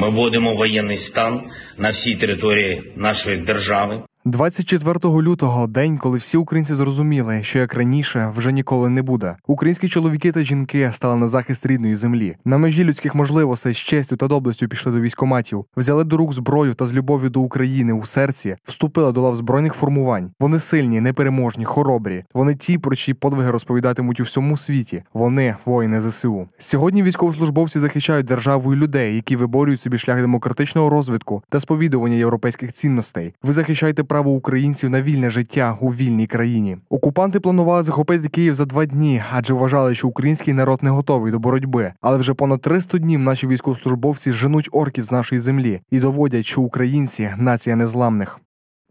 Ми вводимо воєнний стан на всій території нашої держави. 24 лютого день, коли всі українці зрозуміли, що як раніше вже ніколи не буде. Українські чоловіки та жінки стали на захист рідної землі. На межі людських можливостей з честю та доблестю пішли до військоматів, взяли до рук зброю та з любов'ю до України у серці вступили до лав збройних формувань. Вони сильні, непереможні, хоробрі. Вони ті, про чиї подвиги розповідатимуть у всьому світі. Вони воїни ЗСУ. Сьогодні військовослужбовці захищають державу і людей, які виборюють собі шлях демократичного розвитку та сповідування європейських цінностей. Ви захищаєте право українців на вільне життя у вільній країні. Окупанти планували захопити Київ за два дні, адже вважали, що український народ не готовий до боротьби. Але вже понад 300 днів наші військовослужбовці женуть орків з нашої землі і доводять, що українці нація незламних.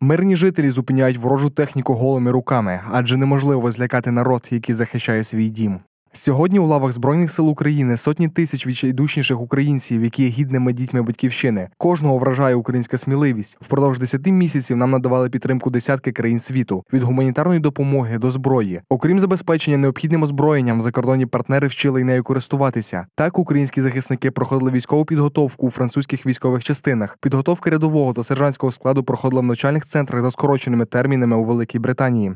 Мирні жителі зупиняють ворожу техніку голими руками, адже неможливо злякати народ, який захищає свій дім. Сьогодні у лавах збройних сил України сотні тисяч відчайдушніших українців, які є гідними дітьми батьківщини. Кожного вражає українська сміливість. Впродовж 10 місяців нам надавали підтримку десятки країн світу від гуманітарної допомоги до зброї. Окрім забезпечення необхідним озброєнням, закордонні партнери вчили й нею користуватися. Так українські захисники проходили військову підготовку у французьких військових частинах. Підготовка рядового та сержантського складу проходила в навчальних центрах за скороченими термінами у Великій Британії.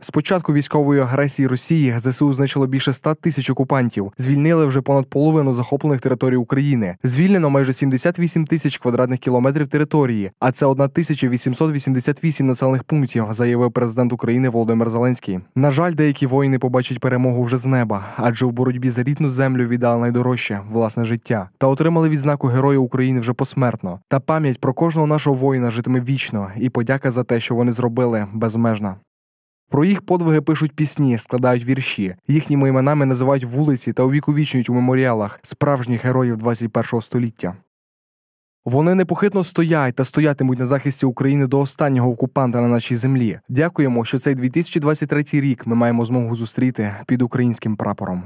З початку військової агресії Росії ЗСУ знищило більше 100 тисяч окупантів, звільнили вже понад половину захоплених територій України. Звільнено майже 78 тисяч квадратних кілометрів території, а це 1888 населених пунктів, заявив президент України Володимир Зеленський. На жаль, деякі воїни побачать перемогу вже з неба, адже в боротьбі за рідну землю віддали найдорожче власне життя та отримали відзнаку Героя України вже посмертно. Та пам'ять про кожного нашого воїна житиме вічно, і подяка за те, що вони зробили безмежна. Про їх подвиги пишуть пісні, складають вірші. Їхніми іменами називають вулиці та увіковічнюють у меморіалах справжніх героїв 21 століття. Вони непохитно стоять та стоятимуть на захисті України до останнього окупанта на нашій землі. Дякуємо, що цей 2023 рік ми маємо змогу зустріти під українським прапором.